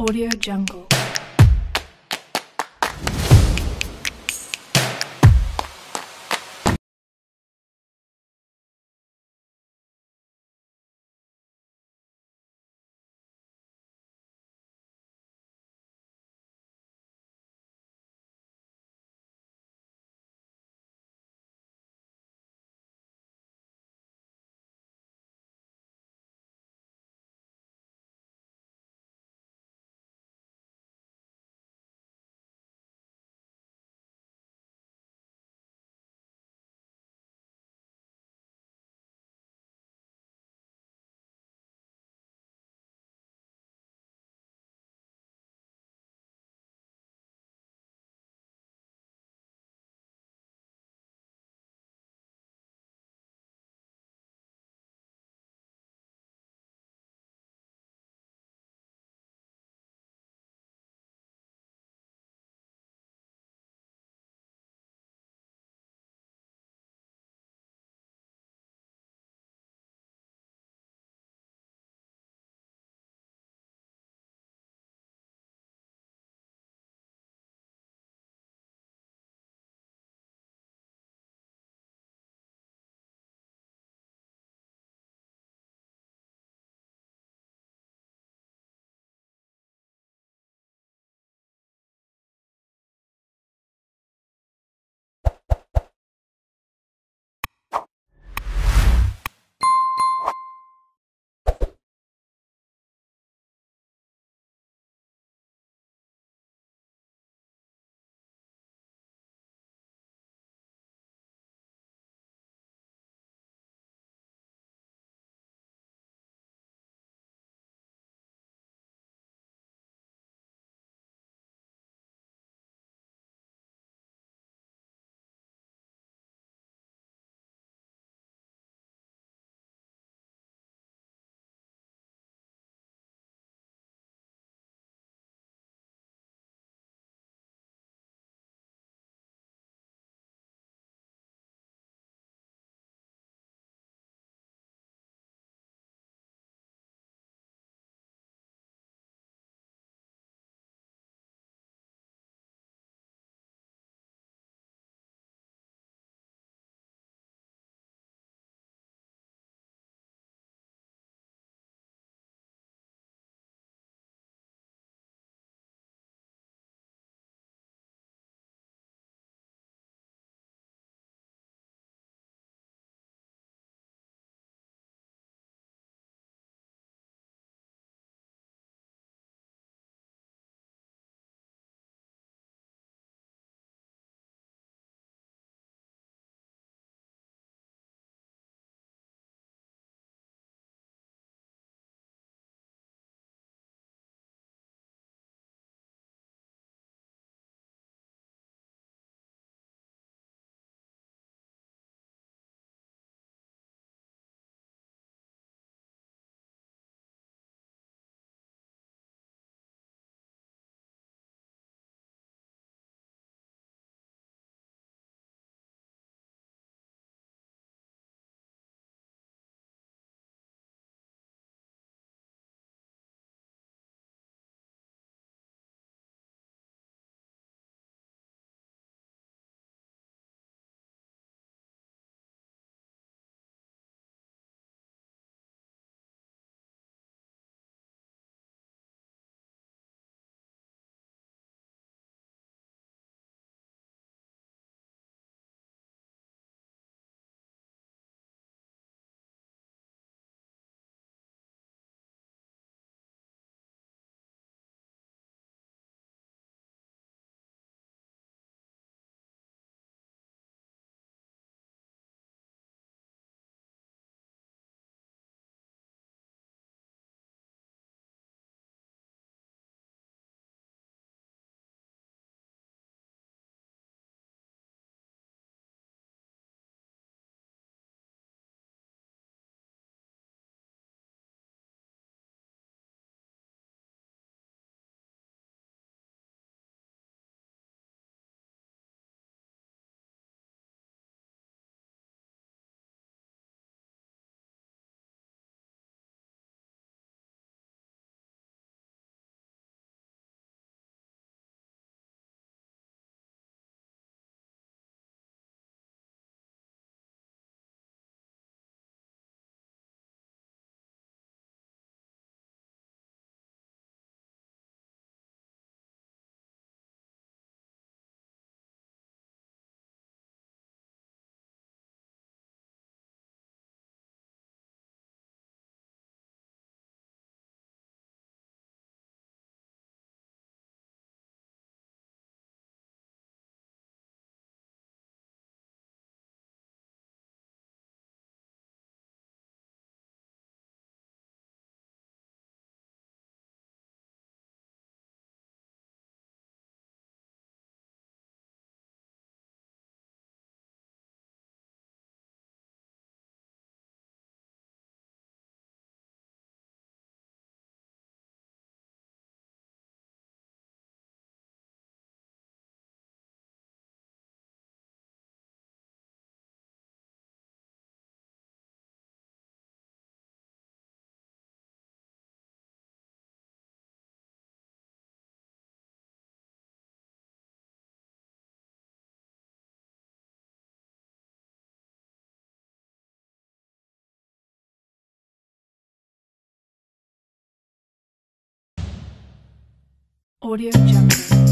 Audio Jungle. Audio Jungle.